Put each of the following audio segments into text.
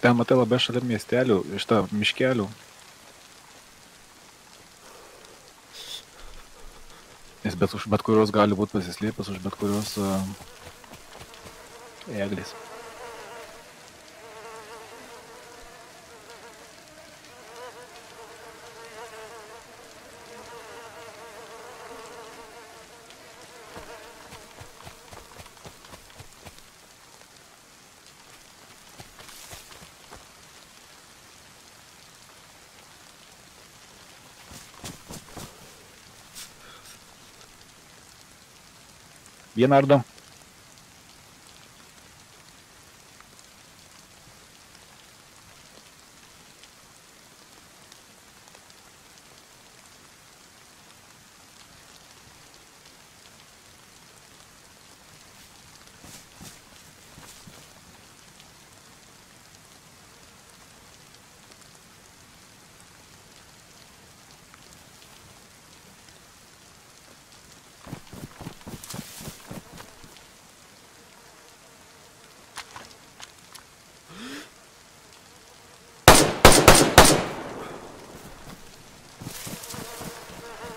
Ten matai labai šalia miestelių, iš tą miškelių. Jis bet už bet kurios gali būti pasislėpęs, už bet kurios uh, eglės. Бьянардо.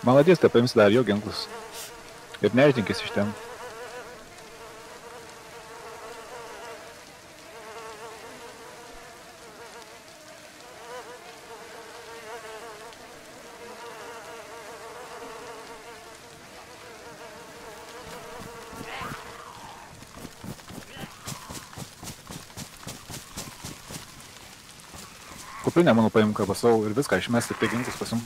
Молодец, tai paims dar jo ginklus. Ir neždinkis iš ten. Kuprinę mano paimk arba savo ir viską išmesti, tai ginklus pasim.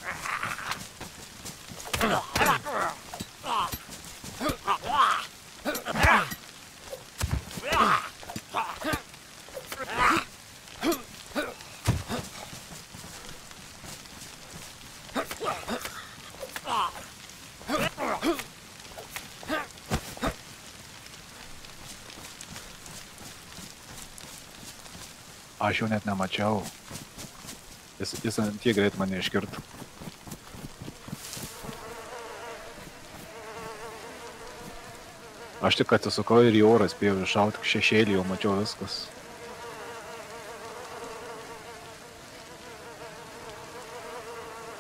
Aš jo net nemačiau. Jis, jis ant tiek greit mane iškirto. Aš tik atsisukau ir į orą spėjau iššauti šešėlį, jau mačiau viskas.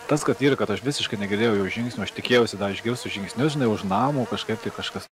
Tas, kad yra, kad aš visiškai negirdėjau jau žingsnių, aš tikėjausi dar išgirsiu žingsnius, žinai, už namų kažkaip tai kažkas